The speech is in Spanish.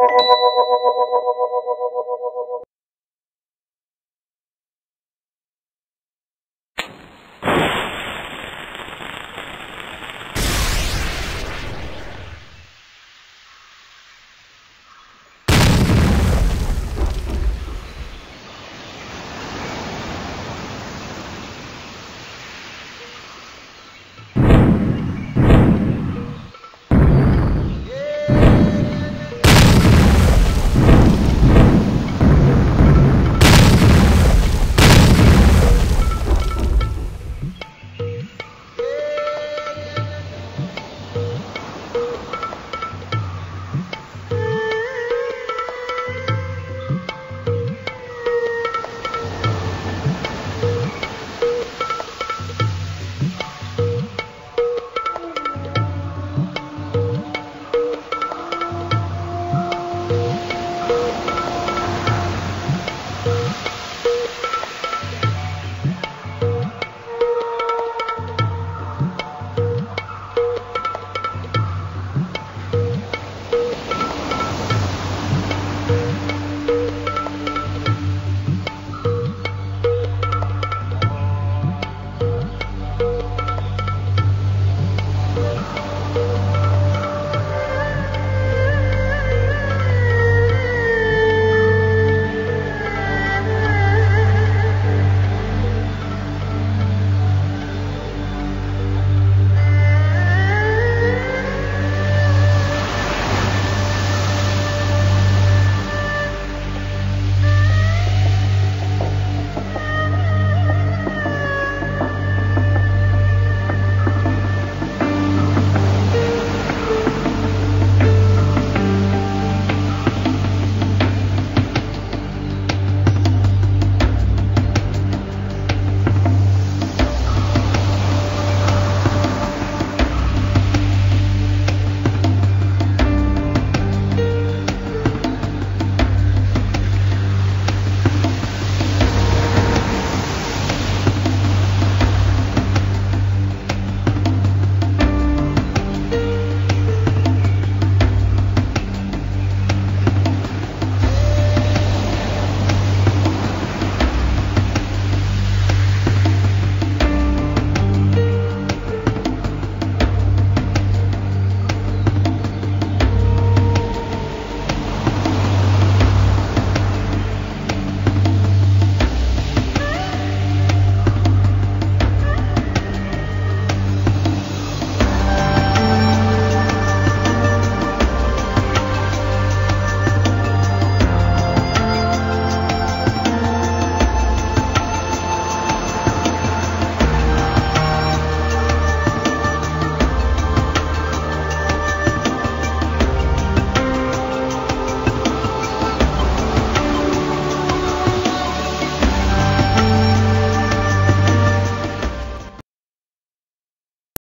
¡Gracias!